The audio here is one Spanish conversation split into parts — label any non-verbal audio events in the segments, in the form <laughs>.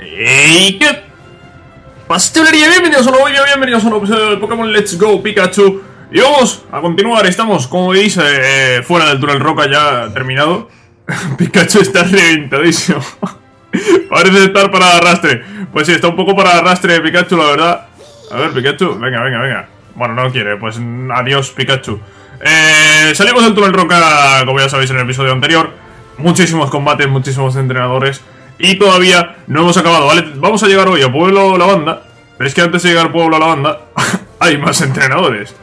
¡Ey! ¿Qué pastelería? Bienvenidos a un nuevo vídeo, bienvenidos a un nuevo episodio de Pokémon Let's Go Pikachu. Y vamos a continuar, estamos, como veis, eh, fuera del túnel roca ya terminado. <laughs> Pikachu está reventadísimo. <laughs> Parece estar para arrastre. Pues sí, está un poco para arrastre Pikachu, la verdad. A ver, Pikachu, venga, venga, venga. Bueno, no quiere, pues adiós Pikachu. Eh, Salimos del túnel roca, como ya sabéis en el episodio anterior. Muchísimos combates, muchísimos entrenadores y todavía no hemos acabado, ¿vale? Vamos a llegar hoy a Pueblo Lavanda. Pero es que antes de llegar a Pueblo Lavanda <laughs> hay más entrenadores.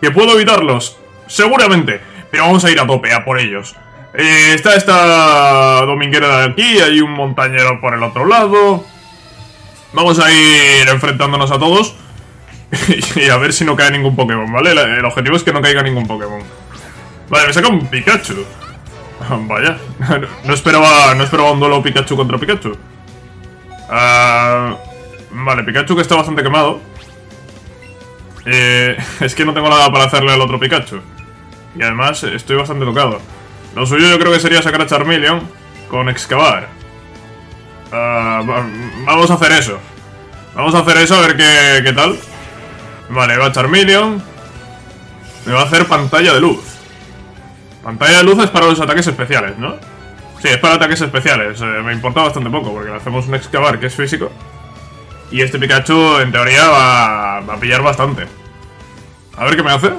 ¿Que puedo evitarlos? Seguramente. Pero vamos a ir a tope, por ellos. Eh, está esta dominguera de aquí, hay un montañero por el otro lado. Vamos a ir enfrentándonos a todos. <laughs> y a ver si no cae ningún Pokémon, ¿vale? El objetivo es que no caiga ningún Pokémon. Vale, me saca un Pikachu. <laughs> Vaya, <laughs> no esperaba, no esperaba un duelo Pikachu contra Pikachu. Ah, vale, Pikachu que está bastante quemado. Eh, <laughs> es que no tengo nada para hacerle al otro Pikachu. Y además estoy bastante tocado. Lo suyo yo creo que sería sacar a Charmeleon con excavar. Ah, vamos a hacer eso. Vamos a hacer eso a ver qué, qué tal. Vale, va Charmeleon. Me va a hacer pantalla de luz. Pantalla de luz es para los ataques especiales, ¿no? Sí, es para ataques especiales. Eh, me importa bastante poco porque hacemos un excavar que es físico. Y este Pikachu, en teoría, va, a pillar bastante. A ver qué me hace.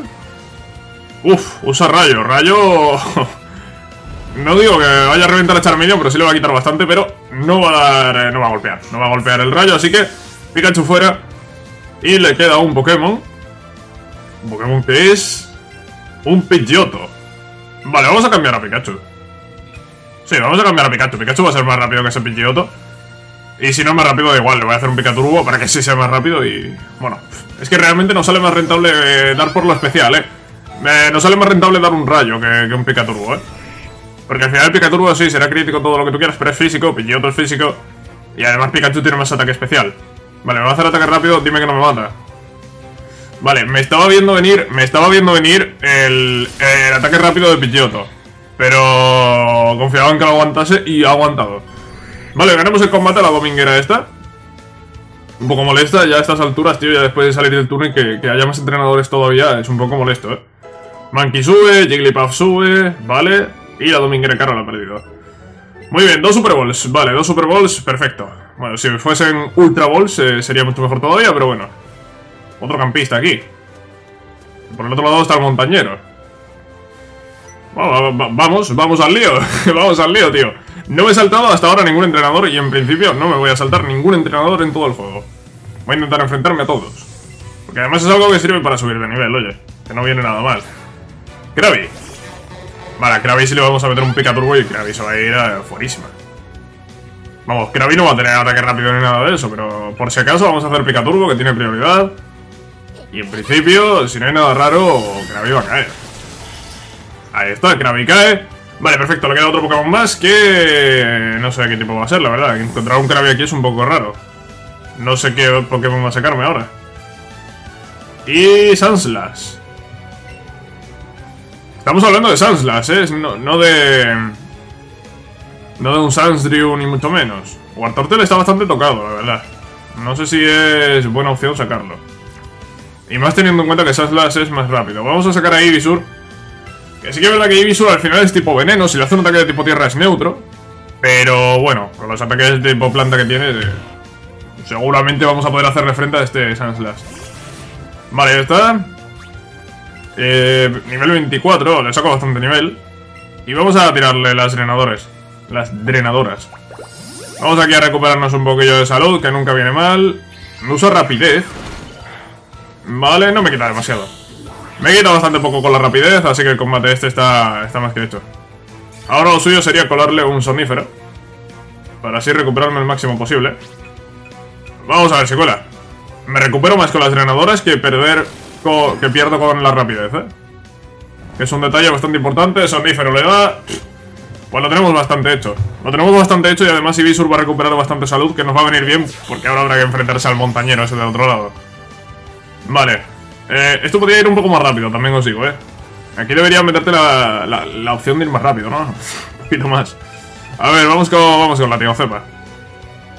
Uf, usa rayo. Rayo... <laughs> no digo que vaya a reventar a Charmeleon, pero sí le va a quitar bastante, pero no va a dar... Eh, no va a golpear. No va a golpear el rayo, así que Pikachu fuera. Y le queda un Pokémon. Un Pokémon que es... Un Pidgeotto. Vale, vamos a cambiar a Pikachu. Sí, vamos a cambiar a Pikachu. Pikachu va a ser más rápido que ese Pidgeotto. Y si no es más rápido, da igual, le voy a hacer un Pikaturbo para que sí sea más rápido y... Bueno, es que realmente no sale más rentable eh, dar por lo especial, ¿eh? No sale más rentable dar un rayo que, un Pikaturbo, ¿eh? Porque al final el Pikaturbo sí, será crítico todo lo que tú quieras, pero es físico, Pidgeotto es físico. Y además Pikachu tiene más ataque especial. Vale, me va a hacer ataque rápido, dime que no me mata. Vale, me estaba viendo venir, me estaba viendo venir el, ataque rápido de Pidgeotto. Pero confiaba en que lo aguantase y ha aguantado. Vale, ganamos el combate a la dominguera esta. Un poco molesta ya a estas alturas, tío, ya después de salir del turno que, que haya más entrenadores todavía, es un poco molesto, ¿eh? Monkey sube, Jigglypuff sube, vale, y la dominguera cara la ha perdido. Muy bien, dos Super Balls, vale, dos Super Balls, perfecto. Bueno, si fuesen Ultra Balls eh, sería mucho mejor todavía, pero bueno. Otro campista aquí. Por el otro lado está el montañero. Vamos, vamos al lío. <laughs> vamos al lío, tío. No he saltado hasta ahora ningún entrenador y en principio no me voy a saltar ningún entrenador en todo el juego. Voy a intentar enfrentarme a todos. Porque además es algo que sirve para subir de nivel, oye. Que no viene nada mal. Krabi. Vale, a Krabi sí le vamos a meter un picaturbo y Krabi se va a ir a fuerísima. Vamos, Krabi no va a tener ataque rápido ni nada de eso, pero por si acaso vamos a hacer picaturbo que tiene prioridad. Y en principio, si no hay nada raro, Krabi va a caer. Ahí está, Krabi cae. Vale, perfecto, le queda otro Pokémon más que... No sé qué tipo va a ser, la verdad. Encontrar un Krabi aquí es un poco raro. No sé qué Pokémon va a sacarme ahora. Y Sanslas. Estamos hablando de Sanslas, ¿eh? No, no de... No de un Sansdrew ni mucho menos. Wartortle está bastante tocado, la verdad. No sé si es buena opción sacarlo. Y más teniendo en cuenta que Sanslas es más rápido. Vamos a sacar a Ivisur. Que sí que es verdad que Ivisur al final es tipo veneno. Si le hace un ataque de tipo tierra es neutro. Pero bueno, con los ataques de tipo planta que tiene, eh, seguramente vamos a poder hacerle frente a este Sanslas. Vale, ya está. Eh, nivel 24, le saco bastante nivel. Y vamos a tirarle las drenadores. Las drenadoras. Vamos aquí a recuperarnos un poquillo de salud, que nunca viene mal. Uso rapidez. Vale, no me quita demasiado. Me quita bastante poco con la rapidez, así que el combate este está, está más que hecho. Ahora lo suyo sería colarle un somnífero. Para así recuperarme el máximo posible. Vamos a ver si cuela. Me recupero más con las drenadoras que perder que pierdo con la rapidez, ¿eh? Que es un detalle bastante importante. Somnífero le da... Pues lo tenemos bastante hecho. Lo tenemos bastante hecho y además Ibisur va a recuperar bastante salud, que nos va a venir bien, porque ahora habrá que enfrentarse al montañero ese del otro lado. Vale. Eh, esto podría ir un poco más rápido, también os digo, ¿eh? Aquí debería meterte la, la, opción de ir más rápido, ¿no? <laughs> un poquito más. A ver, vamos con, vamos con Látigo Cepa.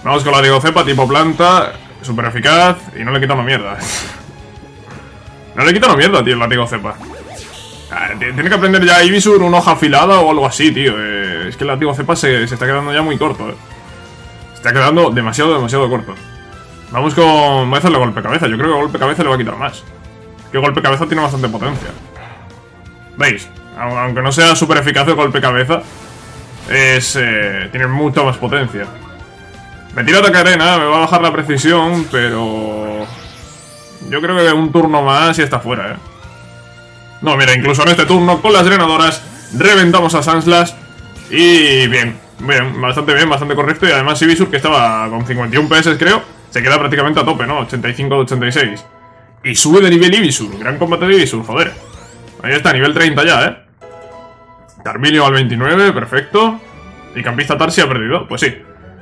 Vamos con la cepa tipo planta, super eficaz y no le quita una mierda. no le quita una mierda, tío, el látigo cepa. Ah, tiene que aprender ya Ibisur una hoja afilada o algo así, tío. Eh, es que el látigo cepa se, se, está quedando ya muy corto, eh. Se está quedando demasiado, demasiado corto. Vamos con... Voy a hacerle golpe cabeza. Yo creo que golpe cabeza le va a quitar más. Que golpe cabeza tiene bastante potencia. ¿Veis? Aunque no sea súper eficaz el golpe cabeza, es, eh, tiene mucha más potencia. Me tiro ataque arena, me va a bajar la precisión, pero... Yo creo que un turno más y está fuera, ¿eh? No, mira, incluso en este turno, con las drenadoras, reventamos a Sanslash y bien, bien, bastante bien, bastante correcto. Y además Ibisur, que estaba con 51 PS, creo, se queda prácticamente a tope, ¿no? 85 de 86. Y sube de nivel Ibisur, gran combate de Ibisur, joder. Ahí está, nivel 30 ya, ¿eh? Carmilio al 29, perfecto. Y Campista Tarsi ha perdido. Pues sí,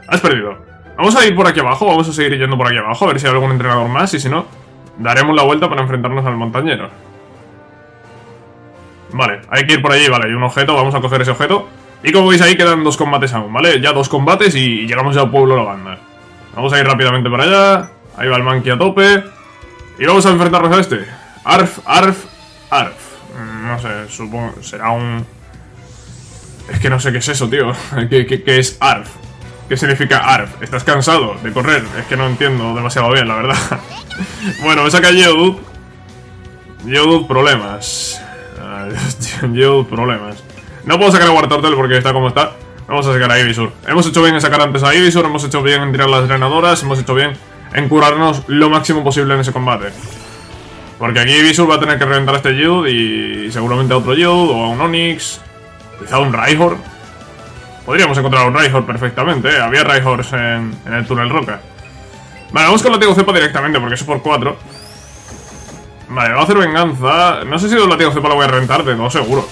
has perdido. Vamos a ir por aquí abajo, vamos a seguir yendo por aquí abajo, a ver si hay algún entrenador más. Y si no, daremos la vuelta para enfrentarnos al montañero. Vale, hay que ir por allí, vale, hay un objeto, vamos a coger ese objeto. Y como veis ahí quedan dos combates aún, ¿vale? Ya dos combates y llegamos ya al pueblo banda. Vamos a ir rápidamente para allá. Ahí va el monkey a tope. Y vamos a enfrentarnos a este. Arf, arf, arf. Mm, no sé, supongo... Será un... Es que no sé qué es eso, tío. <laughs> ¿Qué, es ARF? ¿Qué significa ARF? ¿Estás cansado de correr? Es que no entiendo demasiado bien, la verdad. <laughs> bueno, me saca Geodude. Geodude, problemas. Geodude, <laughs> problemas. No puedo sacar a Wartortle porque está como está. Vamos a sacar a Ibisur. Hemos hecho bien en sacar antes a Ibisur, hemos hecho bien en tirar las drenadoras, hemos hecho bien en curarnos lo máximo posible en ese combate. Porque aquí Ibisur va a tener que reventar a este Geodude y seguramente a otro Geodude o a un Onix Quizá un Raihor. Podríamos encontrar un Raihor perfectamente, ¿eh? Había Raihors en, el túnel roca. Vale, vamos con látigo cepa directamente, porque eso por 4. Vale, va a hacer venganza. No sé si el látigo cepa lo voy a reventar, de dos seguro.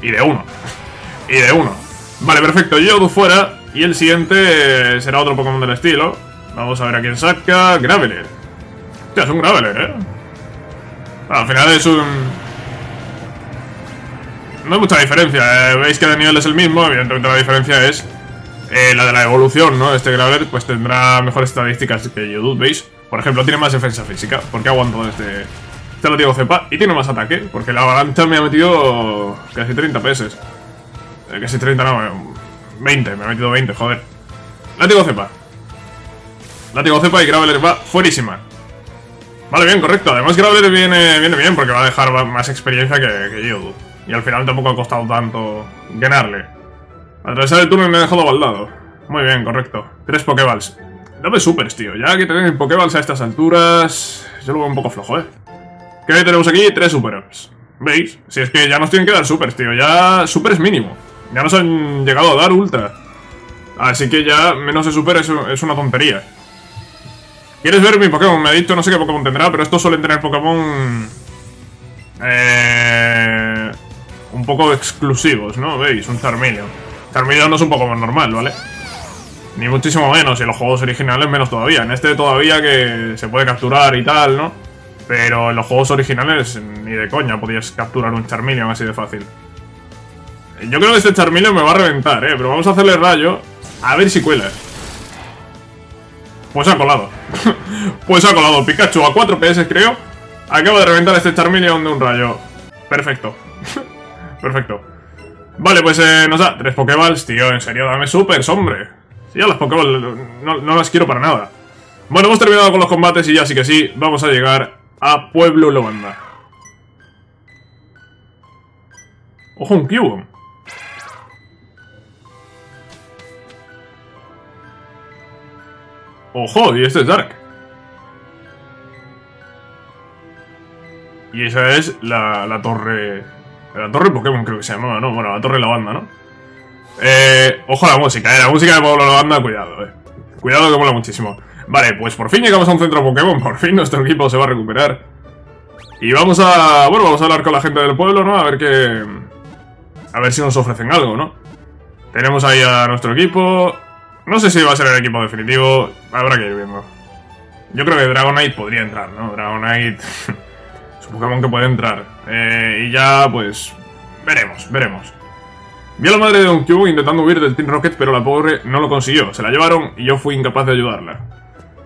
Y de uno. <laughs> y de uno. Vale, perfecto. Yodu fuera. Y el siguiente será otro Pokémon del estilo. Vamos a ver a quién saca. Graveler. Hostia, es un Graveler, ¿eh? al final es un no hay mucha diferencia. Eh, veis que el nivel es el mismo. Evidentemente la diferencia es eh, la de la evolución, ¿no? Este Graveler pues tendrá mejores estadísticas que Yodude, ¿veis? Por ejemplo, tiene más defensa física. Porque aguanto este, este látigo cepa. Y tiene más ataque. Porque la avalancha me ha metido casi 30 PS. Eh, casi 30, no, 20. Me ha metido 20, joder. Látigo cepa. Látigo cepa y Graveler va fuerísima. Vale, bien, correcto. Además Graveler viene, viene bien porque va a dejar más experiencia que, que y al final tampoco ha costado tanto ganarle. Atravesar el túnel me ha dejado baldado. Muy bien, correcto. Tres Pokéballs. Dame supers, tío. Ya que tenéis Pokéballs a estas alturas... Yo lo veo un poco flojo, ¿eh? ¿Qué tenemos aquí? Tres supers. ¿Veis? Si es que ya nos tienen que dar supers, tío. Ya supers mínimo. Ya nos han llegado a dar ultra. Así que ya menos de super es, es una tontería. ¿Quieres ver mi Pokémon? Me ha dicho, no sé qué Pokémon tendrá, pero estos suelen tener Pokémon... Eh un poco exclusivos, ¿no? ¿Veis? Un Charmeleon. Charmeleon no es un Pokémon normal, ¿vale? Ni muchísimo menos, y en los juegos originales menos todavía. En este todavía que se puede capturar y tal, ¿no? Pero en los juegos originales ni de coña podías capturar un Charmeleon así de fácil. Yo creo que este Charmeleon me va a reventar, ¿eh? Pero vamos a hacerle rayo a ver si cuela. Pues ha colado. <laughs> pues ha colado. Pikachu a 4 PS, creo. Acabo de reventar este Charmeleon de un rayo. Perfecto. <laughs> Perfecto. Vale, pues eh, nos da tres Pokéballs, tío. En serio, dame supers, hombre. Si ya las Pokéballs no, las quiero para nada. Bueno, hemos terminado con los combates y ya sí que sí, vamos a llegar a Pueblo Lobanda. ¡Ojo, un Cubone! ¡Ojo! Y este es Dark. Y esa es la, la torre la torre Pokémon creo que se llamaba, ¿no? Bueno, la torre Lavanda, ¿no? Eh, ojo a la música, ¿eh? La música de Pueblo Lavanda, cuidado, eh. Cuidado que mola muchísimo. Vale, pues por fin llegamos a un centro Pokémon, <laughs> por fin nuestro equipo se va a recuperar. Y vamos a... Bueno, vamos a hablar con la gente del pueblo, ¿no? A ver qué... A ver si nos ofrecen algo, ¿no? Tenemos ahí a nuestro equipo... No sé si va a ser el equipo definitivo, habrá que ir viendo. Yo creo que Dragonite podría entrar, ¿no? Dragonite... es un Pokémon que puede entrar. Eh, y ya, pues, veremos, veremos. Vi a la madre de Don Q intentando huir del Team Rocket, pero la pobre no lo consiguió. Se la llevaron y yo fui incapaz de ayudarla.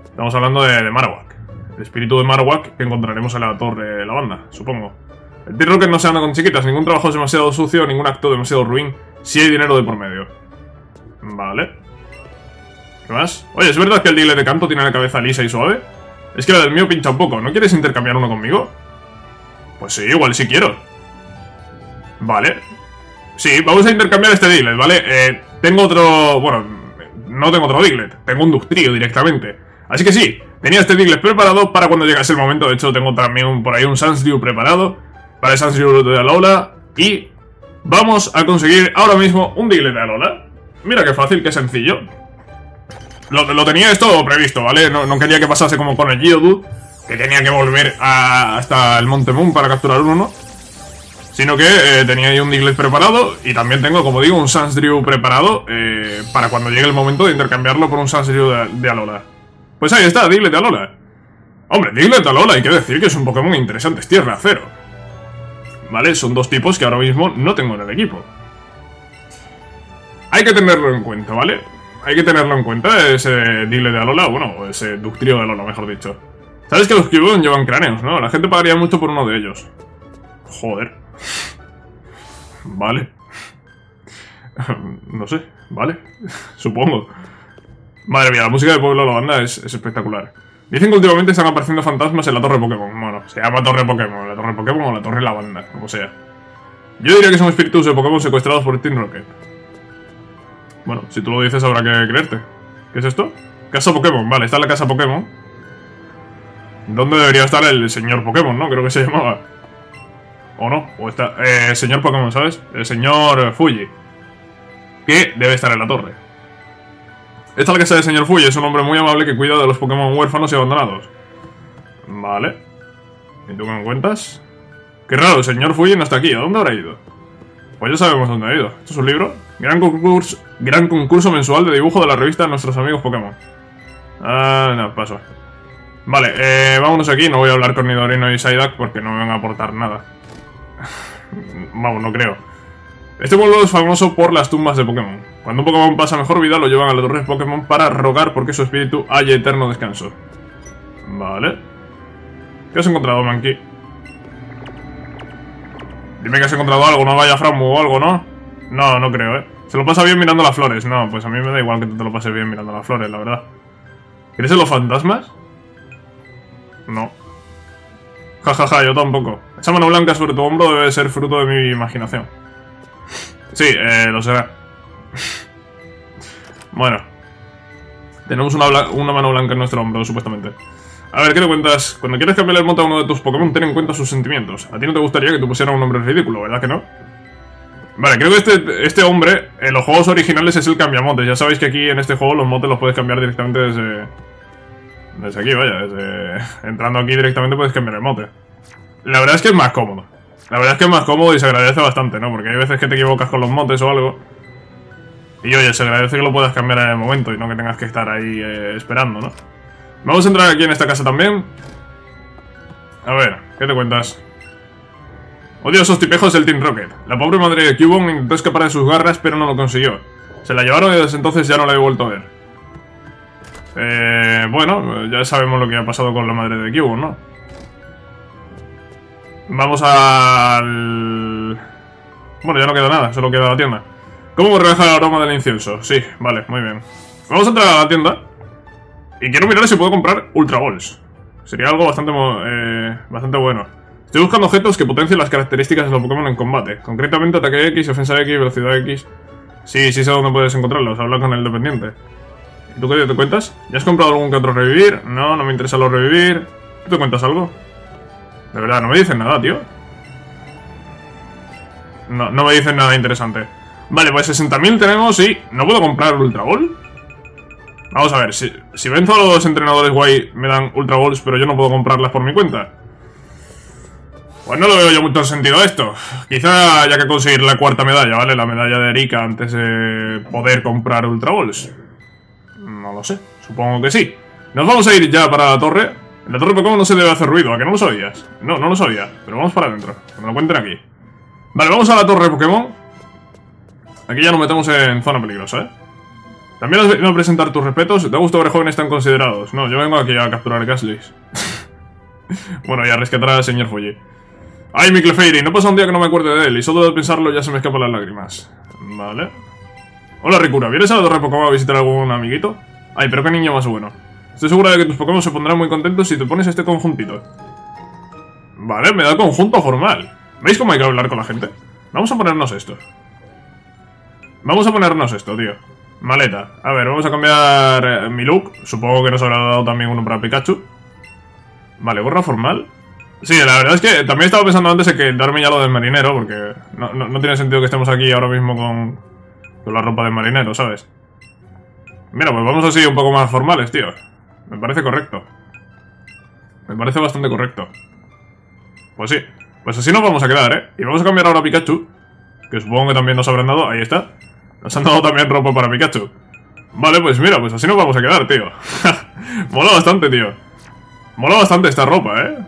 Estamos hablando de, de Marowak. El espíritu de Marowak que encontraremos en la torre de la banda, supongo. El Team Rocket no se anda con chiquitas, ningún trabajo es demasiado sucio, ningún acto demasiado ruin, si hay dinero de por medio. Vale. ¿Qué más? Oye, ¿es verdad que el Diglett de canto tiene la cabeza lisa y suave? Es que la del mío pincha un poco, ¿no quieres intercambiar uno conmigo? Pues sí, igual sí quiero. Vale, Sí, vamos a intercambiar este Diglett, ¿vale? Eh, tengo otro... Bueno, no tengo otro Diglett. Tengo un Ductrio directamente. Así que sí, tenía este Diglett preparado para cuando llegase el momento. De hecho, tengo también por ahí un Sansdew preparado para el Sansdew de Alola. Y vamos a conseguir ahora mismo un Diglett de Alola. Mira qué fácil, qué sencillo. Lo, tenía esto previsto, ¿vale? No, quería que pasase como con el Geodude, que tenía que volver hasta el Monte Moon para capturar uno. Sino que eh, tenía ahí un Diglett preparado y también tengo, como digo, un Sansdrew preparado eh, para cuando llegue el momento de intercambiarlo por un Sansdrew de, Alola. Pues ahí está, Diglett de Alola. Hombre, Diglett de Alola hay que decir que es un Pokémon interesante, es tierra cero. ¿Vale? Son dos tipos que ahora mismo no tengo en el equipo. Hay que tenerlo en cuenta, ¿vale? Hay que tenerlo en cuenta, ese Diglett de Alola, bueno, ese Ductrio de Alola, mejor dicho. Sabes que los Cubone llevan cráneos, ¿no? La gente pagaría mucho por uno de ellos. Joder. Vale. No sé, vale. Supongo. Madre mía, la música de Pueblo la banda es, espectacular. Dicen que últimamente están apareciendo fantasmas en la torre Pokémon. Bueno, se llama torre Pokémon, la torre Pokémon o la torre la banda, como sea. Yo diría que son espíritus de Pokémon secuestrados por Team Rocket. Bueno, si tú lo dices habrá que creerte. ¿Qué es esto? Casa Pokémon, vale, está la casa Pokémon. ¿Dónde debería estar el señor Pokémon, no? Creo que se <laughs> llamaba. ¿O no? O está... Eh, señor Pokémon, ¿sabes? El señor Fuji. Que debe estar en la torre. Esta es la casa del señor Fuji. Es un hombre muy amable que cuida de los Pokémon huérfanos y abandonados. Vale. ¿Y tú qué me cuentas? Qué raro, el señor Fuji no está aquí. ¿A dónde habrá ido? Pues ya sabemos dónde ha ido. ¿Esto es un libro? Gran concurso, gran concurso mensual de dibujo de la revista de nuestros amigos Pokémon. Ah, no, paso. Vale, eh, vámonos aquí. No voy a hablar con Nidorino y Psyduck porque no me van a aportar nada. <laughs> Vamos, no creo. Este pueblo es famoso por las tumbas de Pokémon. Cuando un Pokémon pasa mejor vida, lo llevan a la torre de Pokémon para rogar porque su espíritu haya eterno descanso. Vale. ¿Qué has encontrado, Mankey? Dime que has encontrado algo, no vaya Framu o algo, ¿no? No, no creo, ¿eh? Se lo pasa bien mirando las flores. No, pues a mí me da igual que te lo pases bien mirando las flores, la verdad. ¿Quieres en los fantasmas? No. Jajaja, yo tampoco. Esa mano blanca sobre tu hombro debe ser fruto de mi imaginación. Sí, eh, lo será. bueno. Tenemos una, mano blanca en nuestro hombro, supuestamente. A ver, ¿qué te cuentas? Cuando quieres cambiarle el monte a uno de tus Pokémon, ten en cuenta sus sentimientos. A ti no te gustaría que tú pusieras un nombre ridículo, ¿verdad que no? Vale, creo que este, este hombre, en los juegos originales es el cambiamontes. Ya sabéis que aquí en este juego los motes los puedes cambiar directamente desde, desde aquí, vaya. <laughs> Entrando aquí directamente puedes cambiar el mote. La verdad es que es más cómodo. La verdad es que es más cómodo y se agradece bastante, ¿no? Porque hay veces que te equivocas con los motes o algo. Y oye, se agradece que lo puedas cambiar en el momento y no que tengas que estar ahí eh, esperando, ¿no? Vamos a entrar aquí en esta casa también. A ver, ¿qué te cuentas? Odio esos tipejos del Team Rocket. La pobre madre de Cubone intentó escapar de sus garras, pero no lo consiguió. Se la llevaron y desde entonces ya no la he vuelto a ver. Eh, bueno, ya sabemos lo que ha pasado con la madre de Cubo, ¿no? Vamos al... Bueno, ya no queda nada, solo queda la tienda. ¿Cómo relaja el aroma del incienso? Sí, vale, muy bien. Vamos a entrar a la tienda. Y quiero mirar si puedo comprar Ultra Balls. Sería algo bastante, eh, bastante bueno. Estoy buscando objetos que potencien las características de los Pokémon en combate. Concretamente ataque X, ofensa X, velocidad X. Sí, sí sé dónde puedes encontrarlos. Habla con el dependiente. ¿Tú qué te cuentas? ¿Ya has comprado algún que otro revivir? No, no me interesa lo revivir. ¿Tú te cuentas algo? De verdad, no me dicen nada, tío. No, no me dicen nada interesante. Vale, pues 60.000 tenemos y... ¿No puedo comprar Ultra Ball? Vamos a ver, si, si venzo a los entrenadores guay me dan Ultra Balls, pero yo no puedo comprarlas por mi cuenta. Pues no lo veo yo mucho sentido esto. Quizá haya que conseguir la cuarta medalla, ¿vale? La medalla de Erika antes de poder comprar Ultra Balls. No lo sé, supongo que sí. Nos vamos a ir ya para la torre. En la torre Pokémon no se debe hacer ruido, ¿a que no lo sabías? No, no lo sabía, pero vamos para adentro, que me lo cuenten aquí. Vale, vamos a la torre Pokémon. Aquí ya nos metemos en zona peligrosa, ¿eh? También has venido a presentar tus respetos. ¿Te gusta ver jóvenes tan considerados? No, yo vengo aquí a capturar Gasleys. <laughs> bueno, y a rescatar al señor Folly. Ay, mi Clefairy, no pasa un día que no me acuerde de él, y solo de pensarlo ya se me escapan las lágrimas. Vale. Hola, Ricura, ¿vienes a la Torre Pokémon a visitar a algún amiguito? Ay, pero qué niño más bueno. Estoy segura de que tus Pokémon se pondrán muy contentos si te pones este conjuntito. Vale, me da conjunto formal. ¿Veis cómo hay que hablar con la gente? Vamos a ponernos esto. Vamos a ponernos esto, tío. Maleta. A ver, vamos a cambiar eh, mi look. Supongo que nos habrá dado también uno para Pikachu. Vale, gorra formal. Sí, la verdad es que también estaba pensando antes en que darme ya lo del marinero, porque no, tiene sentido que estemos aquí ahora mismo con, con la ropa de marinero, ¿sabes? Mira, pues vamos así un poco más formales, tío. Me parece correcto. Me parece bastante correcto. Pues sí. Pues así nos vamos a quedar, ¿eh? Y vamos a cambiar ahora a Pikachu. Que supongo que también nos habrán dado. Ahí está. Nos han dado también ropa para Pikachu. Vale, pues mira, pues así nos vamos a quedar, tío. <laughs> Mola bastante, tío. Mola bastante esta ropa, ¿eh?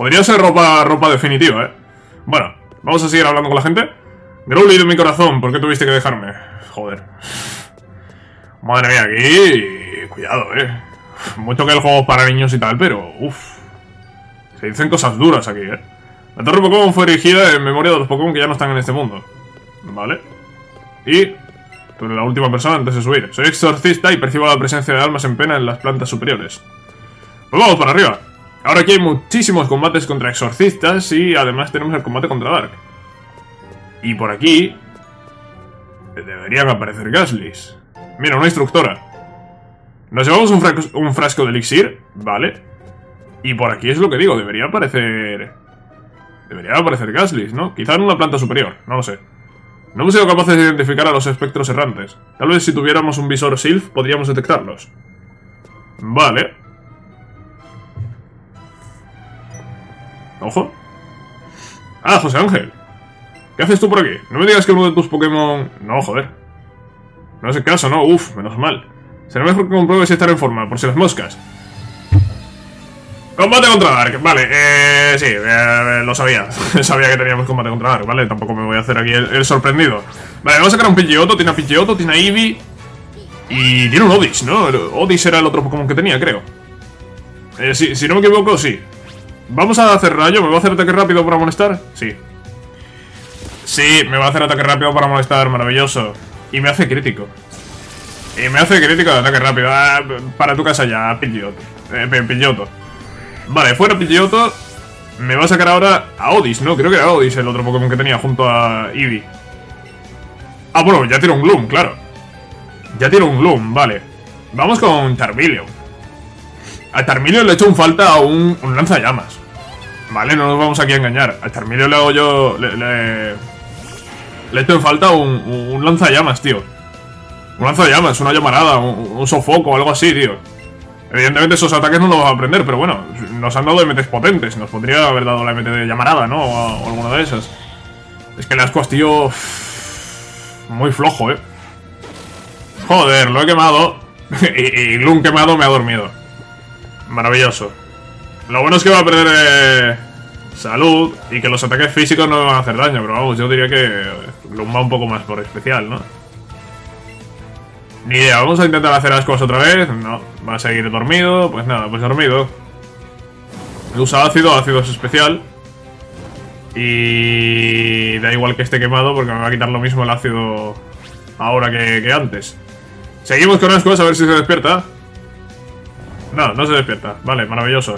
Podría ser ropa, ropa definitiva, ¿eh? Bueno, vamos a seguir hablando con la gente. Growly de mi corazón, ¿por qué tuviste que dejarme? Joder. Madre mía, aquí... Cuidado, ¿eh? Mucho que el juego es para niños y tal, pero... Uff. Se dicen cosas duras aquí, ¿eh? La torre Pokémon fue erigida en memoria de los Pokémon que ya no están en este mundo. ¿Vale? Y... Tú eres la última persona antes de subir. Soy exorcista y percibo la presencia de almas en pena en las plantas superiores. Pues vamos para arriba. Ahora aquí hay muchísimos combates contra exorcistas y además tenemos el combate contra Dark. Y por aquí... Deberían aparecer Gaslis. Mira, una instructora. Nos llevamos un, frasco de elixir, vale. Y por aquí es lo que digo, debería aparecer... Debería aparecer Gaslis, ¿no? Quizá en una planta superior, no lo sé. No hemos sido capaces de identificar a los espectros errantes. Tal vez si tuviéramos un visor SILF podríamos detectarlos. Vale. Ojo. Ah, José Ángel. ¿Qué haces tú por aquí? No me digas que uno de tus Pokémon... No, joder. No es el caso, ¿no? Uf, menos mal. Será mejor que compruebes estar en forma, por si las moscas. Combate contra Dark, vale, eh, sí, eh, lo sabía <laughs> Sabía que teníamos combate contra Dark, vale Tampoco me voy a hacer aquí el, sorprendido Vale, vamos a sacar un Pidgeotto, tiene a Pidgeotto, tiene a Eevee Y tiene un Odis, ¿no? Odis era el otro Pokémon que tenía, creo eh, Si no me equivoco, sí Vamos a hacer rayo, ¿me va a hacer ataque rápido para molestar? Sí. Sí, me va a hacer ataque rápido para molestar, maravilloso. Y me hace crítico. Y me hace crítico de ataque rápido. Ah, Para tu casa ya, Pidgeotto. Eh, Pidgeotto. Vale, fuera Pidgeotto Me va a sacar ahora a Odis, ¿no? Creo que era Odis el otro Pokémon que tenía junto a Eevee. Ah, bueno, ya tiene un Gloom, claro. Ya tiene un Gloom, vale. Vamos con Charmeleon A Charmeleon le he hecho un falta un, un lanzallamas Vale, no nos vamos aquí a engañar A Charmeleon le hago yo... Le, le, le en falta un, un lanzallamas, tío Un lanzallamas, una llamarada Un, un sofoco, algo así, tío Evidentemente esos ataques no los va a aprender, pero bueno, nos han dado MTs potentes. Nos podría haber dado la MT de llamarada, ¿no? O, alguna de esas. Es que el asco tío... Muy flojo, ¿eh? Joder, lo he quemado. <laughs> y, y Gloom quemado me ha dormido. Maravilloso. Lo bueno es que va a perder eh, salud y que los ataques físicos no me van a hacer daño, pero vamos, yo diría que va un poco más por especial, ¿no? Ni idea, vamos a intentar hacer las cosas otra vez. No, va a seguir dormido. Pues nada, pues dormido. Usa ácido, ácido es especial. Y da igual que esté quemado porque me va a quitar lo mismo el ácido ahora que, antes. Seguimos con las cosas a ver si se despierta. No, no se despierta. Vale, maravilloso.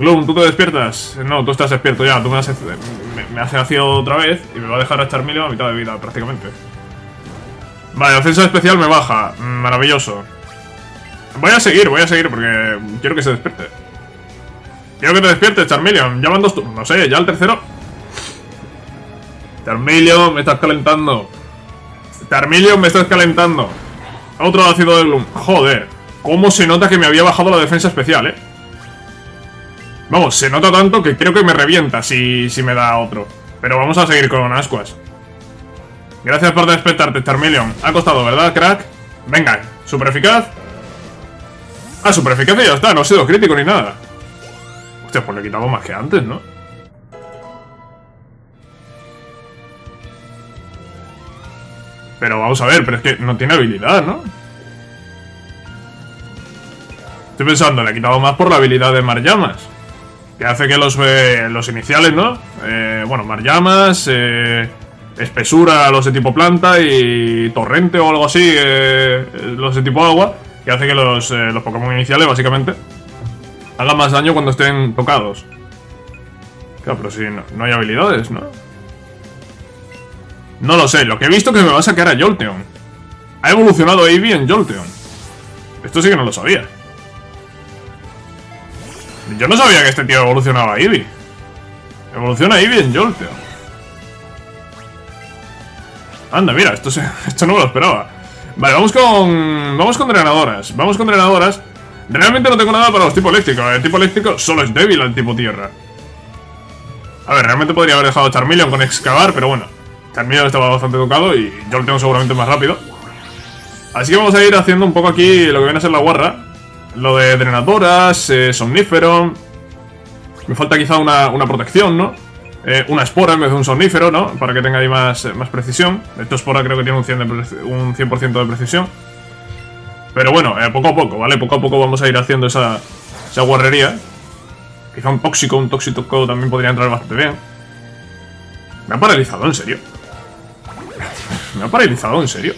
Gloom, ¿tú te despiertas? No, tú estás despierto ya. Tú me haces, me, hace ácido otra vez y me va a dejar a Charmeleon a mitad de vida prácticamente. Vale, defensa especial me baja. Maravilloso. Voy a seguir, voy a seguir porque quiero que se despierte. Quiero que te despiertes, Charmeleon. Ya van dos No sé, ya el tercero. Charmeleon, me estás calentando. Charmeleon, me estás calentando. Otro ácido de Gloom. Joder. Cómo se nota que me había bajado la defensa especial, eh. Vamos, se nota tanto que creo que me revienta si, si me da otro. Pero vamos a seguir con Ascuas. Gracias por despertarte, Charmeleon. Ha costado, ¿verdad, crack? Venga, super eficaz. Ah, super eficaz y ya está, no ha sido crítico ni nada. Hostia, pues le he quitado más que antes, ¿no? Pero vamos a ver, pero es que no tiene habilidad, ¿no? Estoy pensando, le he quitado más por la habilidad de Maryamas. Que hace que los, eh, los iniciales, ¿no? Eh, bueno, Maryamas, eh, espesura los de tipo planta y torrente o algo así, los de tipo agua. Que hace que los, los Pokémon iniciales, básicamente, hagan más daño cuando estén tocados. Claro, pero si no, no hay habilidades, ¿no? No lo sé, lo que he visto que me va a sacar a Jolteon. Ha evolucionado Eevee en Jolteon. Esto sí que no lo sabía. Yo no sabía que este tío evolucionaba a Eevee. Evoluciona Eevee en Jolteon. Anda, mira, esto, se- <laughs> esto no me lo esperaba. Vale, vamos con... Vamos con drenadoras. Vamos con drenadoras. Realmente no tengo nada para los tipos eléctricos. El tipo eléctrico solo es débil al tipo tierra. A ver, realmente podría haber dejado a Charmeleon con excavar, pero bueno. Charmeleon estaba bastante tocado y tengo seguramente más rápido. Así que vamos a ir haciendo un poco aquí lo que viene a ser la guarra. Lo de drenadoras, eh, somnífero. Me falta quizá una, una protección, ¿no? Eh, una espora en vez de un somnífero, ¿no? Para que tenga ahí más, eh, más precisión. Esta espora creo que tiene un 100%, de, un 100 de precisión. Pero bueno, eh, poco a poco, ¿vale? Poco a poco vamos a ir haciendo esa, esa guarrería. Quizá un tóxico, un tóxico también podría entrar bastante bien. Me ha paralizado, en serio. <laughs> Me ha paralizado, en serio.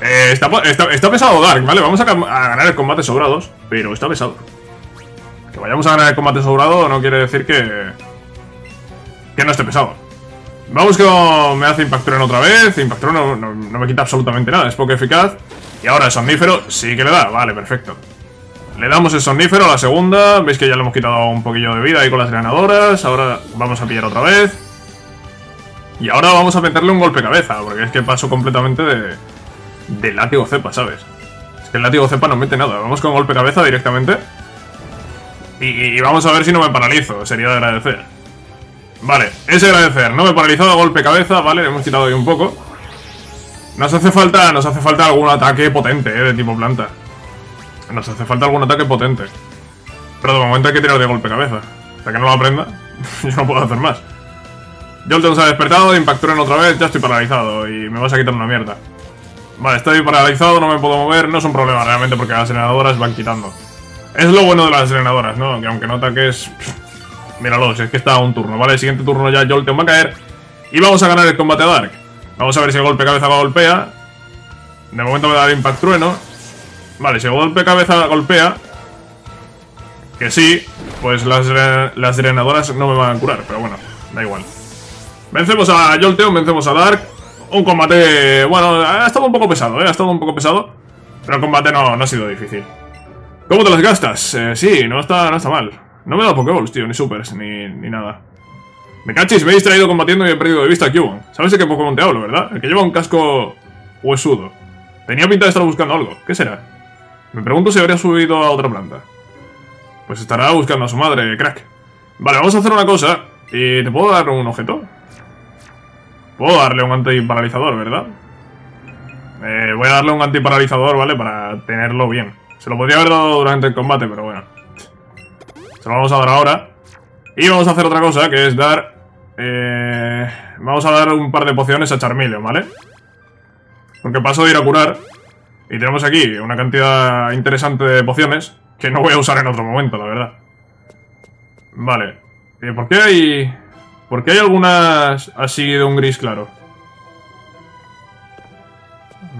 Eh, está, está- está pesado Dark, ¿vale? Vamos a, ganar el combate sobrados, pero está pesado. Que vayamos a ganar el combate sobrado no quiere decir que... Que no esté pesado. Vamos con... Me hace Impactron otra vez. Impactron no, no- me quita absolutamente nada. Es poco eficaz. Y ahora el Somnífero sí que le da. Vale, perfecto. Le damos el Somnífero a la segunda. Veis que ya le hemos quitado un poquillo de vida ahí con las drenadoras. Ahora vamos a pillar otra vez. Y ahora vamos a meterle un golpe cabeza. Porque es que paso completamente de... De látigo cepa, ¿sabes? Es que el látigo cepa no mete nada. Vamos con golpe cabeza directamente. Y, vamos a ver si no me paralizo. Sería de agradecer. Vale, es agradecer. No me he paralizado, golpe cabeza, vale, le hemos quitado ahí un poco. Nos hace falta, nos hace falta algún ataque potente, eh, de tipo planta. Nos hace falta algún ataque potente. Pero de momento hay que tirar de golpe cabeza. Hasta que no lo aprenda, <laughs> yo no puedo hacer más. Jolteon se ha despertado, Impacturen otra vez, ya estoy paralizado y me vas a quitar una mierda. Vale, estoy paralizado, no me puedo mover, no es un problema realmente porque las drenadoras van quitando. Es lo bueno de las drenadoras, ¿no? Que aunque no ataques... Míralo, si es que está un turno, ¿vale? El siguiente turno ya Jolteon va a caer. Y vamos a ganar el combate a Dark. Vamos a ver si el golpe cabeza golpea. De momento me da el Impact Trueno. Vale, si el golpe cabeza golpea... Que sí, pues las, las drenadoras no me van a curar, pero bueno, da igual. Vencemos a Jolteon, vencemos a Dark. Un combate... Bueno, ha estado un poco pesado, ¿eh? Ha estado un poco pesado. Pero el combate no, no ha sido difícil. ¿Cómo te las gastas? Eh, sí, no está, no está mal. No me da Pokéballs, tío, ni Supers, ni, ni nada. Me cachis, me he distraído combatiendo y he perdido de vista a Cubone. ¿Sabes de qué Pokémon te hablo, verdad? El que lleva un casco huesudo. Tenía pinta de estar buscando algo. ¿Qué será? Me pregunto si habría subido a otra planta. Pues estará buscando a su madre, crack. Vale, vamos a hacer una cosa. ¿Y te puedo dar un objeto? Puedo darle un antiparalizador, ¿verdad? Eh, voy a darle un antiparalizador, ¿vale? Para tenerlo bien. Se lo podría haber dado durante el combate, pero bueno. Se lo vamos a dar ahora. Y vamos a hacer otra cosa, que es dar... eh, vamos a dar un par de pociones a Charmeleon, ¿vale? Porque paso de ir a curar. Y tenemos aquí una cantidad interesante de pociones que no voy a usar en otro momento, la verdad. Vale. Eh, ¿Por qué hay... ¿Por qué hay algunas así de un gris claro?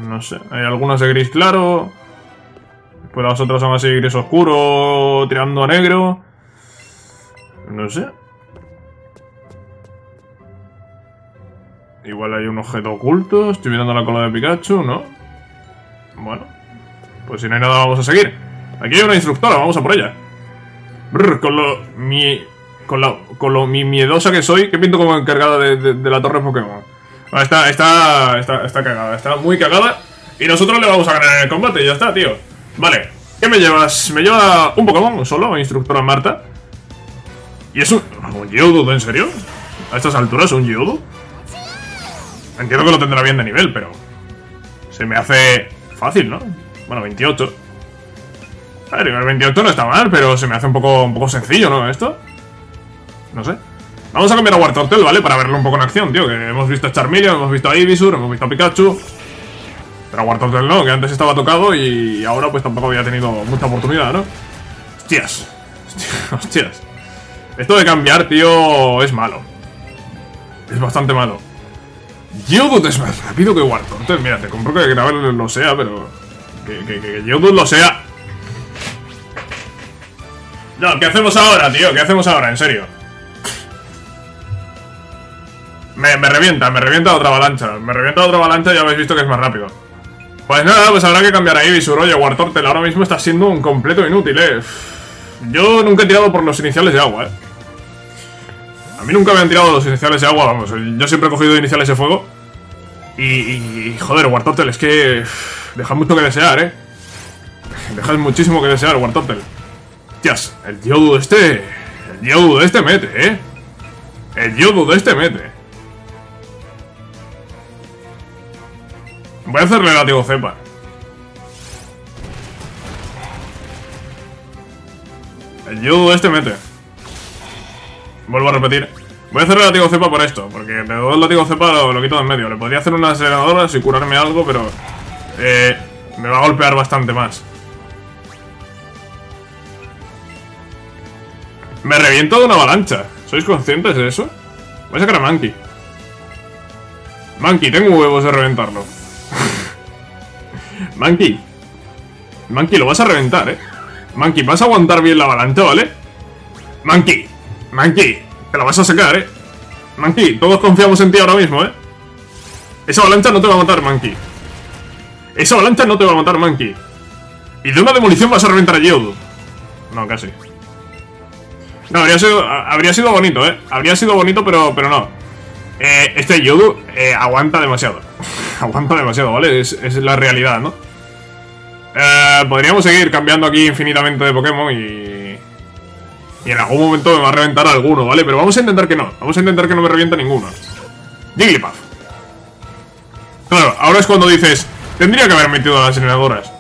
No sé. Hay algunas de gris claro. Pues las otras son así gris oscuro, tirando a negro. No sé. Igual hay un objeto oculto. Estoy mirando la cola de Pikachu, ¿no? Bueno. Pues si no hay nada, vamos a seguir. Aquí hay una instructora, vamos a por ella. Brr, con lo... Mi... Con, la, con lo mi miedosa que soy, que pinto como encargada de, la torre Pokémon. Ah, Está, está, está, está cagada, está muy cagada. Y nosotros le vamos a ganar en el combate, ya está, tío. Vale, ¿qué me llevas? Me lleva un Pokémon solo, instructora Marta. ¿Y es un, un Geodude, en serio? ¿A estas alturas un Geodude? Entiendo que lo tendrá bien de nivel, pero... Se me hace fácil, ¿no? Bueno, 28. A ver, el 28 no está mal, pero se me hace un poco, un poco sencillo, ¿no? Esto. No sé. Vamos a cambiar a Wartortle, ¿vale? Para verlo un poco en acción, tío. Que hemos visto a Charmeleon, hemos visto a Ivisur, hemos visto a Pikachu. Pero a Wartortle no, que antes estaba tocado y ahora pues tampoco había tenido mucha oportunidad, ¿no? Hostias. <laughs> Hostias. Esto de cambiar, tío, es malo. Es bastante malo. Geodude es más rápido que Wartortle. Mira, te compro que Gravel lo sea, pero... Que, que, lo sea. No, ¿qué hacemos ahora, tío? ¿Qué hacemos ahora? En serio. Me, me revienta, me revienta otra avalancha. Me revienta otra avalancha y ya habéis visto que es más rápido. Pues nada, pues habrá que cambiar a Ivisur. Oye, Wartortle ahora mismo está siendo un completo inútil, eh. Yo nunca he tirado por los iniciales de agua, eh. A mí nunca me han tirado los iniciales de agua, vamos. Yo siempre he cogido iniciales de fuego. Y, joder, Wartortle, es que... Deja mucho que desear, eh. Dejas muchísimo que desear, Wartortle. Hostias, el Yodu este... El Yodu este mete, eh. El Yodu este mete. Voy a hacerle látigo cepa. Yodu este mete. Vuelvo a repetir. Voy a hacer el látigo cepa por esto, porque de doy el látigo cepa lo, lo, quito de en medio. Le podría hacer unas drenadoras y curarme algo, pero... Eh, me va a golpear bastante más. Me reviento de una avalancha. ¿Sois conscientes de eso? Voy a sacar a Monkey. Monkey, tengo huevos de reventarlo. Monkey. Monkey, lo vas a reventar, ¿eh? Monkey, vas a aguantar bien la avalancha, ¿vale? Monkey. Monkey. Te la vas a sacar, ¿eh? Monkey, todos confiamos en ti ahora mismo, ¿eh? Esa avalancha no te va a matar, Monkey. Esa avalancha no te va a matar, Monkey. Y de una demolición vas a reventar a Geodude. No, casi. No, habría sido, habría sido bonito, ¿eh? Habría sido bonito, pero, pero no. Eh, este Yodu eh, aguanta demasiado. <laughs> aguanta demasiado, ¿vale? Es, es, la realidad, ¿no? Podríamos seguir cambiando aquí infinitamente de Pokémon y... Y en algún momento me va a reventar alguno, ¿vale? Pero vamos a intentar que no. Vamos a intentar que no me reviente ninguno. Jigglypuff. Claro, ahora es cuando dices... Tendría que haber metido a las drenadoras.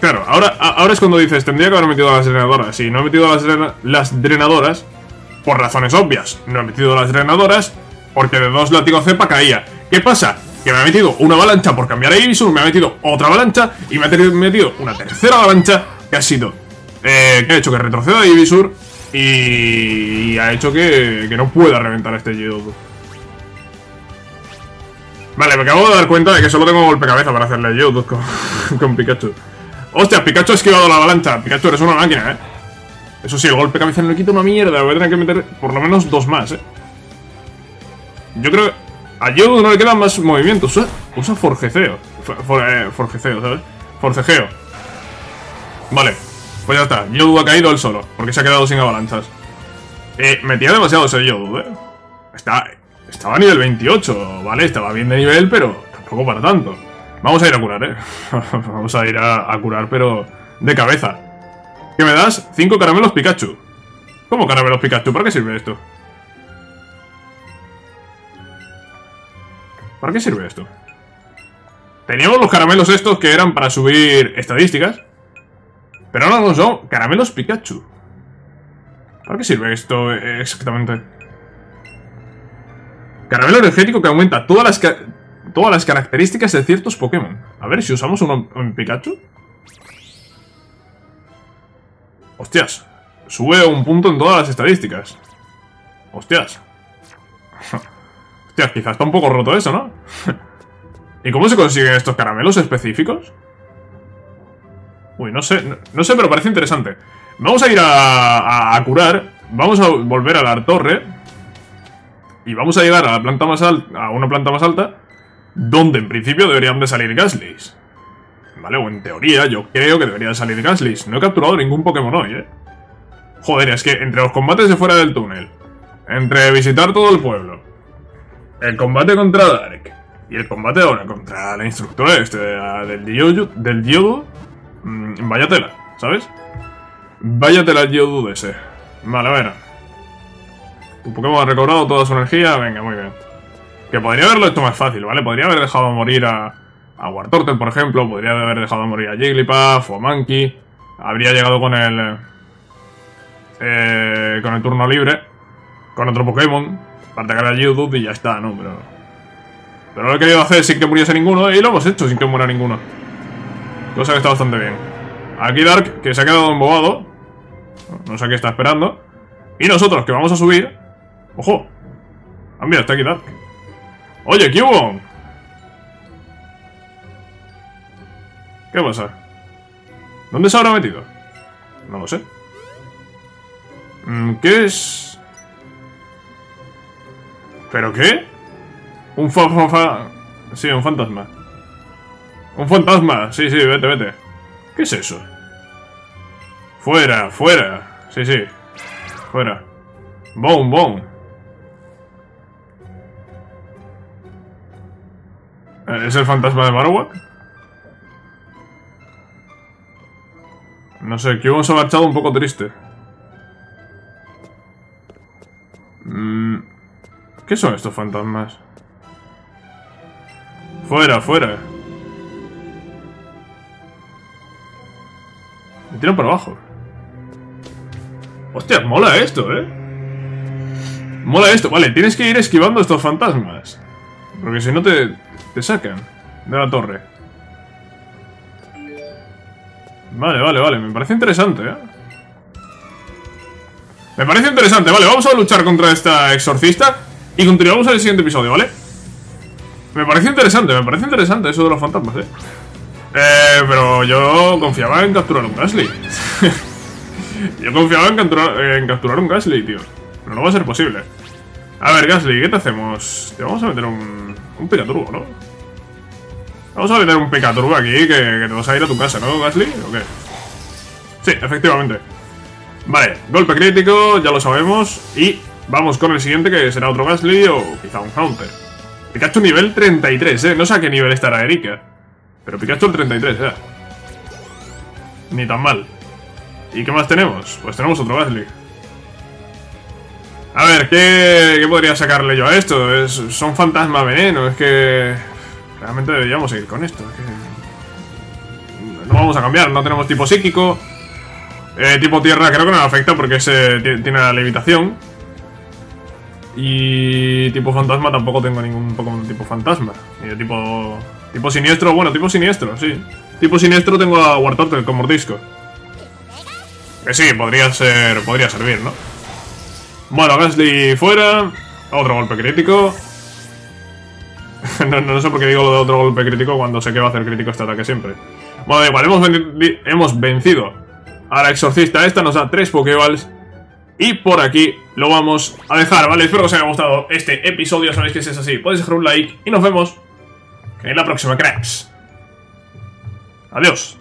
Claro, ahora, ahora es cuando dices... Tendría que haber metido a las drenadoras. Y no he metido a las drenadoras... Por razones obvias. No he metido a las drenadoras... Porque de dos látigos cepa caía. ¿Qué pasa? Que me ha metido una avalancha por cambiar a Ivisur, me ha metido otra avalancha y me ha metido una tercera avalancha que ha sido... Eh, que ha hecho que retroceda a Ivisur y, y ha hecho que, que, no pueda reventar a este Geodude. Vale, me acabo de dar cuenta de que solo tengo golpe cabeza para hacerle a con, <laughs> con Pikachu. Hostia, Pikachu ha esquivado la avalancha. Pikachu, eres una máquina, ¿eh? Eso sí, el golpe cabeza no le quita una mierda. Voy a tener que meter por lo menos dos más, ¿eh? Yo creo que a Yodu no le quedan más movimientos. Usa, usa forjeceo. For, for, eh, forjeceo, ¿sabes? Forcejeo. Vale, pues ya está. Yodu ha caído él solo, porque se ha quedado sin avalanchas. Eh, metía demasiado ese Yodu, ¿eh? Está, estaba a nivel 28, ¿vale? Estaba bien de nivel, pero tampoco para tanto. Vamos a ir a curar, ¿eh? <laughs> Vamos a ir a, a curar, pero de cabeza. ¿Qué me das? Cinco caramelos Pikachu. ¿Cómo caramelos Pikachu? ¿Para qué sirve esto? ¿Para qué sirve esto? Teníamos los caramelos estos que eran para subir estadísticas. Pero ahora no son caramelos Pikachu. ¿Para qué sirve esto exactamente? Caramelo energético que aumenta todas las, todas las características de ciertos Pokémon. A ver, si usamos uno en Pikachu. Hostias. Sube un punto en todas las estadísticas. Hostias. <laughs> Quizás está un poco roto eso, ¿no? <laughs> ¿Y cómo se consiguen estos caramelos específicos? Uy, no sé, no, sé, pero parece interesante. Vamos a ir a, curar. Vamos a volver a la torre. Y vamos a llegar a la planta más alta, a una planta más alta, donde en principio deberían de salir Gasleys. Vale, o en teoría yo creo que deberían salir Gasleys. No he capturado ningún Pokémon hoy, eh. Joder, es que entre los combates de fuera del túnel, entre visitar todo el pueblo, el combate contra Dark y el combate ahora contra la instructora este del Diodu, del Diodu mmm, vaya tela, ¿sabes? Vaya tela el Diodu de ese. Vale, ver. Tu Pokémon ha recobrado toda su energía, venga, muy bien. Que podría haberlo hecho más fácil, ¿vale? Podría haber dejado morir a, a Wartortle, por ejemplo, podría haber dejado morir a Jigglypuff o a Monkey. Habría llegado con el... Eh, con el turno libre. con otro Pokémon para atacar a Geodude y ya está, ¿no? Pero, pero lo he querido hacer sin que muriese ninguno y lo hemos hecho sin que muera ninguno. Cosa que está bastante bien. Aquí Dark, que se ha quedado embobado. No sé qué está esperando. Y nosotros, que vamos a subir. ¡Ojo! Ah, mira, está aquí Dark. ¡Oye, Cubone! ¿Qué pasa? ¿Dónde se habrá metido? No lo sé. Mm, ¿Qué es? ¿Pero qué? Un fa, fa, fa... Sí, un fantasma. Un fantasma. Sí, sí, vete, vete. ¿Qué es eso? Fuera, fuera. Sí, sí. Fuera. Bone, bone. ¿Es el fantasma de Marowak? No sé, que se ha marchado un poco triste. Mm, ¿Qué son estos fantasmas? Fuera, fuera. Me tiran por abajo. Hostia, mola esto, ¿eh? Mola esto. Vale, tienes que ir esquivando estos fantasmas. Porque si no te, te sacan de la torre. Vale, vale, vale. Me parece interesante, ¿eh? Me parece interesante. Vale, vamos a luchar contra esta exorcista. Y continuamos en el siguiente episodio, ¿vale? Me parece interesante, me parece interesante eso de los fantasmas, ¿eh? Eh, pero yo confiaba en capturar un Gasly. <laughs> yo confiaba en capturar, en capturar un Gasly, tío. Pero no va a ser posible. A ver, Gasly, ¿qué te hacemos? Te vamos a meter un, un Picaturbo, ¿no? Vamos a meter un Picaturbo aquí que, que, te vas a ir a tu casa, ¿no, Gasly? ¿O qué? Sí, efectivamente. Vale, golpe crítico, ya lo sabemos. Y vamos con el siguiente que será otro Gasly o quizá un Haunter. Pikachu nivel 33, ¿eh? No sé a qué nivel estará Erika. Pero Pikachu el 33, ¿eh? Ni tan mal. ¿Y qué más tenemos? Pues tenemos otro Gasly. A ver, ¿qué, ¿qué, podría sacarle yo a esto? Es, son fantasma veneno, es que... Realmente deberíamos seguir con esto. No vamos a cambiar, no tenemos tipo psíquico. Eh, tipo tierra creo que no le afecta porque tiene la levitación. Y tipo fantasma tampoco tengo ningún Pokémon tipo fantasma. Ni de tipo... Tipo siniestro, bueno, tipo siniestro, sí. Tipo siniestro tengo a Wartortle con mordisco. Que sí, podría ser... Podría servir, ¿no? Bueno, Gasly fuera. Otro golpe crítico. <laughs> no, no, sé por qué digo lo de otro golpe crítico cuando sé que va a hacer crítico este ataque siempre. Bueno, igual, hemos, hemos vencido a la exorcista. Esta nos da tres Pokéballs. Y por aquí lo vamos a dejar, ¿vale? Espero que os haya gustado este episodio. Sabéis que si es así, podéis dejar un like. Y nos vemos en la próxima, cracks. Adiós.